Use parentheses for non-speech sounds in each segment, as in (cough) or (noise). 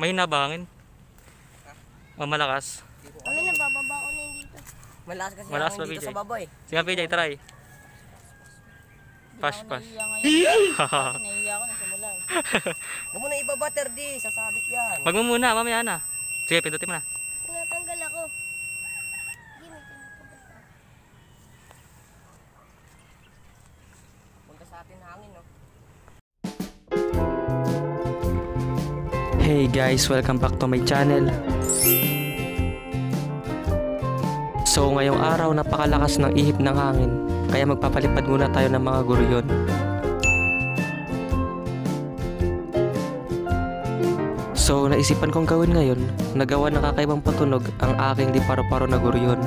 Mahina ba hangin? O malakas? Kami nabababa ko na yun dito. Malakas kasi Malakas ba, dito PJ? sa baba eh. Sige PJ, try. Pash, pash. (laughs) Nahiya ako nung simula eh. (laughs) Huwag mo na ibaba, Terdi. Sasabit yan. Wag mo muna, mamaya na. Sige, pindutin mo na. Tinatanggal ako. Hindi, may tinatanggal ako. Punta sa atin hangin, no? Hey guys, welcome back to my channel. So ngayong araw napakalakas ng ihip ng hangin kaya magpapalipad muna tayo ng mga guryon. So naisipan kong gawin ngayon, nagawa ng kakaibang patunog ang aking di paro-paro na guryon.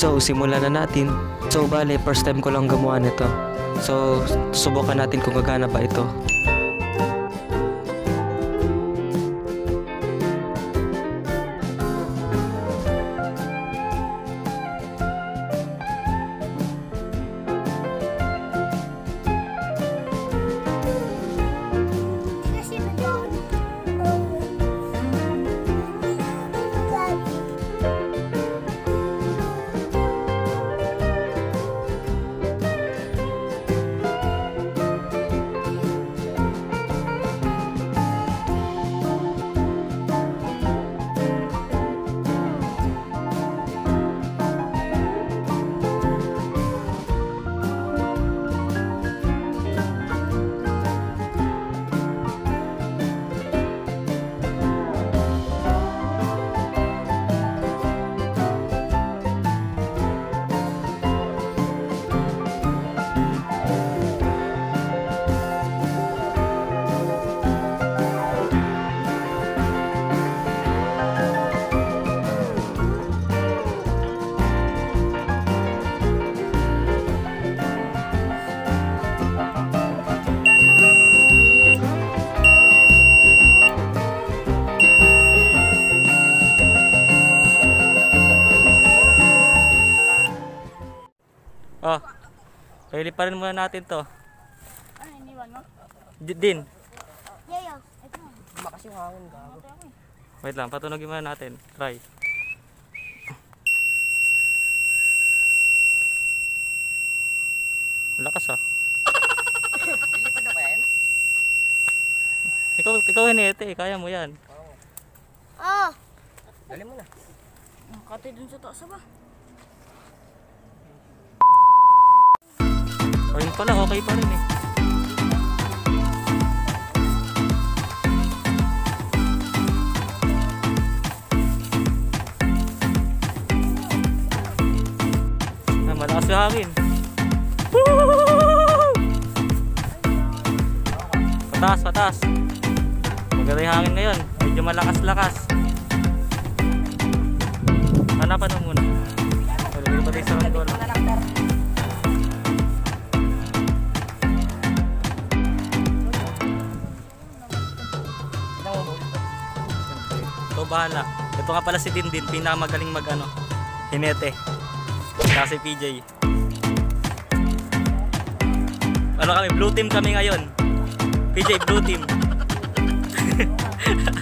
So, simulan na natin. So, bale, first time ko lang gumawa nito. So, subukan natin kung gagana ba ito. Pailiparin muna natin to. Ano, iniwan mo? D- din. Yayo. Ito. Lumakas yung hangin, gago. Eh. Wait lang, patunogin muna natin. Try. Lakas ah. Lilipad na ba yan? Ikaw, ikaw hinete, kaya mo yan. Oo. Oh, Dali mo na. Katay dun sa taas ba? Ayun pala, okay pa rin eh. Ah, malakas yung hangin. Pataas, pataas. Maganda yung hangin ngayon. Medyo malakas-lakas. Hanapan mo muna. Pwede pa tayo sa rondon. Ulit? Ito bahala. Ito nga pala si Dindin, pinakamagaling mag ano, hinete. Kasi PJ. Ano kami, blue team kami ngayon. PJ, blue team. (laughs)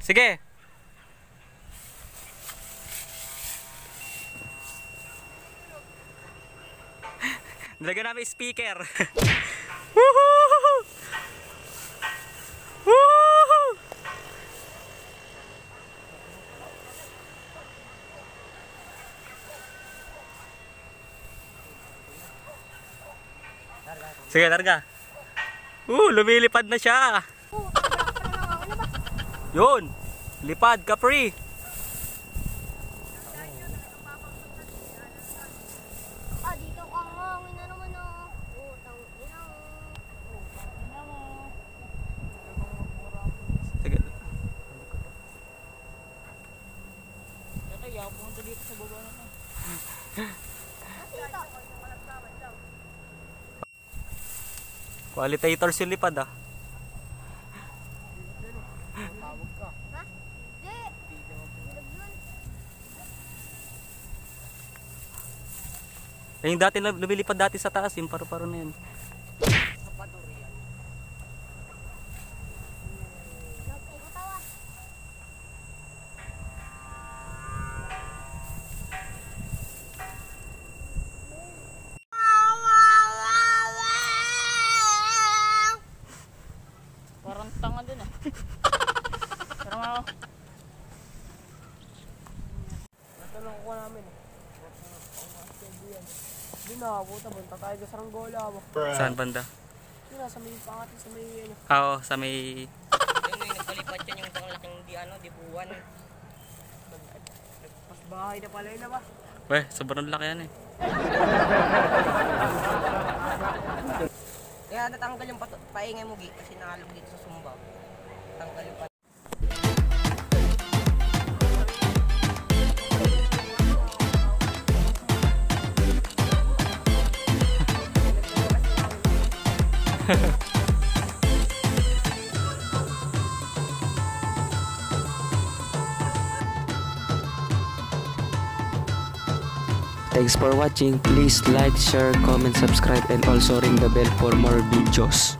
Sige. (laughs) Nilagyan namin speaker. (laughs) Sige, larga. Uh, lumilipad na siya. Mo. Sige. Dati, ako pumunta dito sa baba na. Dito. Qualitators yung lipad ah. Eh, yung dati lumilipad dati sa taas, yung paru-paro na yun. Parang tanga dun ah. (laughs) Parang ako. Natanong ko namin. Hindi na, puta, bunta tayo sa Saranggola. Saan banda? Yun na, sa may pangatin, sa may ano. Ah, Oo, sa may... Yung may nagpalipat yan yung panglaking di ano, di buwan. Mas bahay na pala yun na ba? Weh, sobrang laki yan eh. Kaya natanggal yung pato- paingay mo, Gi, kasi nakalog dito sa sumba. Tanggal yung Thanks for watching. Please like, share, comment, subscribe, and also ring the bell for more videos.